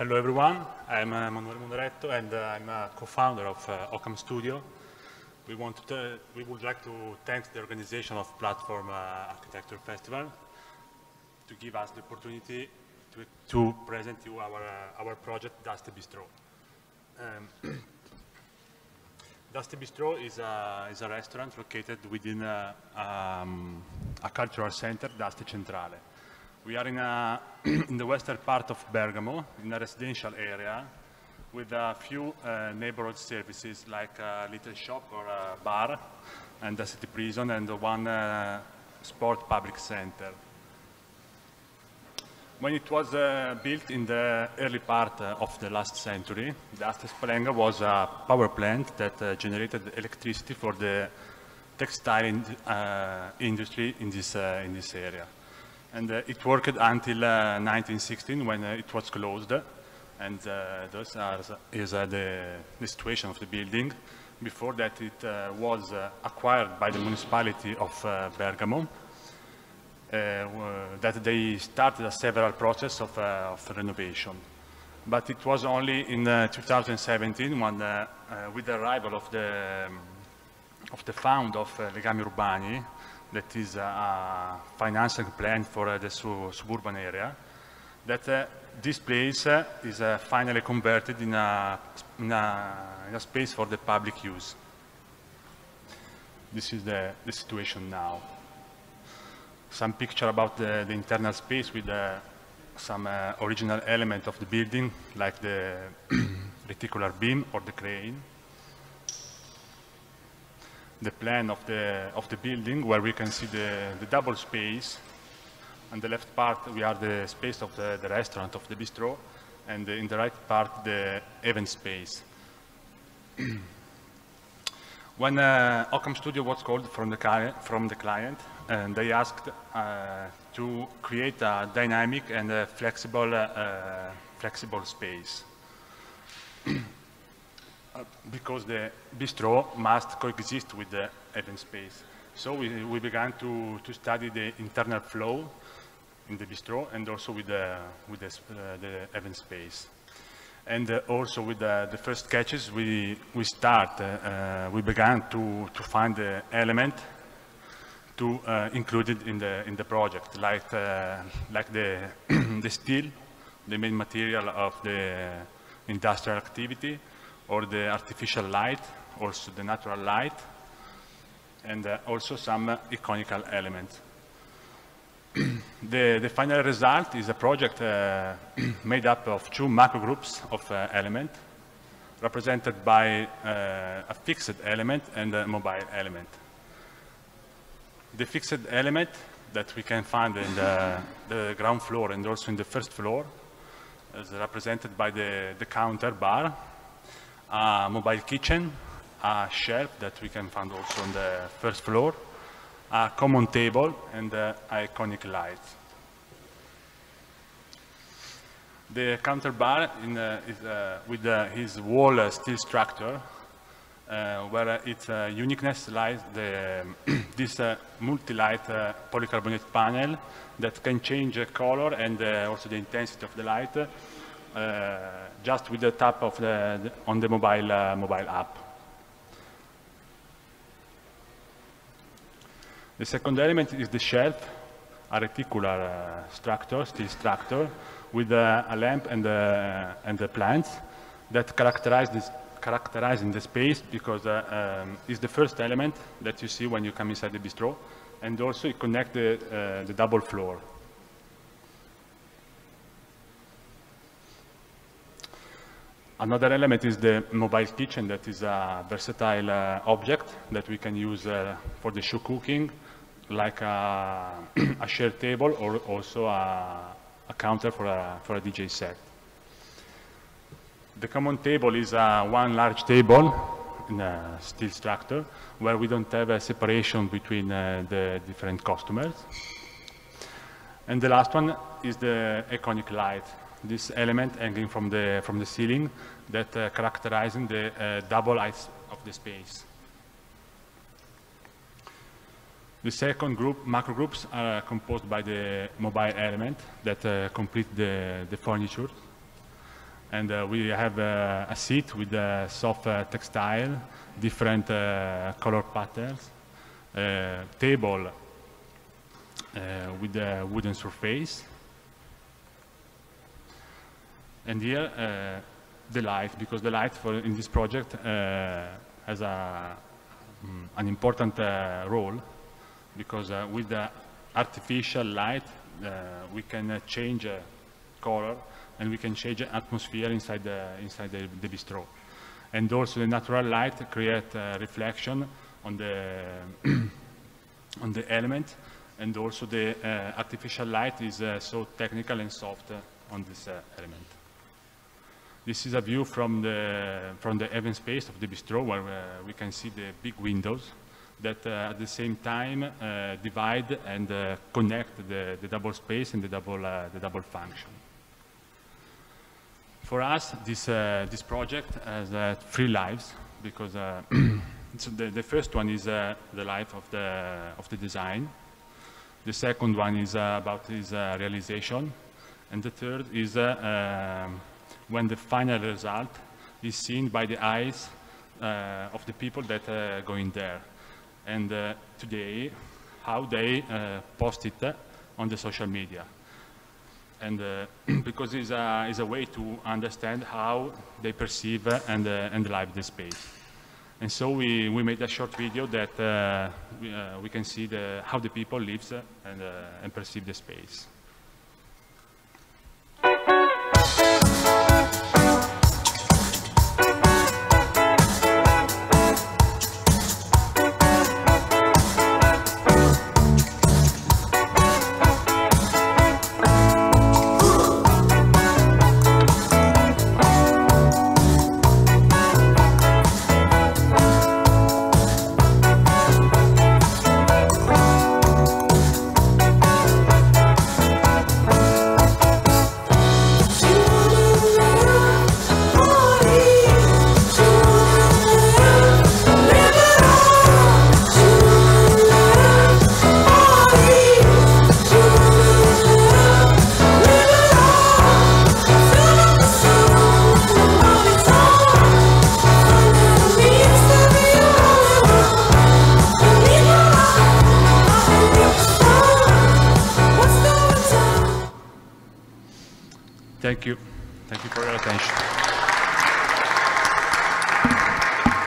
Hello everyone, I'm uh, Manuel Munaretto and uh, I'm a co-founder of uh, Okam Studio. We, want to we would like to thank the organization of Platform uh, Architecture Festival to give us the opportunity to, to present you our, uh, our project Daste Bistro. Um, Daste Bistro is a, is a restaurant located within a, um, a cultural center, Daste Centrale. We are in, a, in the western part of Bergamo, in a residential area, with a few uh, neighborhood services like a little shop or a bar, and a city prison, and one uh, sport public center. When it was uh, built in the early part uh, of the last century, Daste Spalenga was a power plant that uh, generated electricity for the textile in, uh, industry in this, in this area. And uh, it worked until 1916 when it was closed. And those are, is the, the situation of the building. Before that, it was acquired by the municipality of Bergamo uh, that they started a several process of, uh, of, renovation. But it was only in uh, 2017 when, with the arrival of the, um, of the fund of Legami Urbani, that is uh, a financing plan for uh, the su suburban area, that uh, this place is finally converted in a, in, a, in a space for the public use. This is the, the situation now some picture about the, the internal space with uh, some uh, original element of the building, like the reticular beam or the crane. The plan of the, of the building, where we can see the, the double space. On the left part, we are the space of the, the restaurant, of the bistro, and in the right part, the event space. when uh, Okam Studio was called from the, from the client, and they asked uh, to create a dynamic and a flexible, uh, flexible space. Uh, because the bistro must coexist with the event space. So we, we began to, to study the internal flow in the bistro and also with the, with the, uh, the event space. And uh, also with the, the, first sketches, we, we start, uh, we began to, to find the element to uh, include it in the in the project, like uh, like the the steel, the main material of the industrial activity, or the artificial light, also the natural light, and uh, also some iconical elements. the, the final result is a project uh, made up of two macro groups of uh, elements, represented by uh, a fixed element and a mobile element the fixed element that we can find in the, the, ground floor and also in the first floor is represented by the, the counter bar, a mobile kitchen, a shelf that we can find also on the first floor, a common table, and uh, iconic light. The counter bar in, uh, is, uh, with uh, his wall uh, steel structure uh, where its uniqueness lies the, this multi-light polycarbonate panel that can change color and also the intensity of the light just with the tap of the, on the mobile, mobile app. The second element is the shelf, a reticular uh, structure, steel structure, with uh, a lamp and, uh, and the plants that characterize this characterizing the space because uh, um, it's the first element that you see when you come inside the bistro and also it connects the, uh, the double floor. Another element is the mobile kitchen that is a versatile uh, object that we can use uh, for the show cooking, like a, a shared table or also a, a counter for a, for a DJ set. The common table is uh, one large table in a steel structure where we don't have a separation between uh, the different customers. And the last one is the iconic light, this element hanging from the, from the ceiling that uh, characterizing the uh, double height of the space. The second group, macro groups, are composed by the mobile element that uh, complete the, the furniture And uh, we have uh, a seat with a soft uh, textile, different uh, color patterns, uh, table uh, with a wooden surface. And here, uh, the light, because the light for, in this project uh, has a, mm, an important uh, role, because with the artificial light, we can change color and we can change atmosphere inside the, inside the, the bistro. And also the natural light create reflection on the, on the element and also the uh, artificial light is uh, so technical and soft uh, on this element. This is a view from the, from the event space of the bistro where uh, we can see the big windows that uh, at the same time uh, divide and uh, connect the, the double space and the double, uh, the double function. For us, this, uh, this project has uh, three lives because so the, the first one is the life of the, of the design. The second one is about uh, realization. And the third is um, when the final result is seen by the eyes uh, of the people that uh, go in there. And uh, today, how they uh, post it uh, on the social media. And uh, because it's a, it's a way to understand how they perceive and, and live the space. And so we, we made a short video that we, we can see the, how the people live and, and perceive the space. Thank you. Thank you for your attention.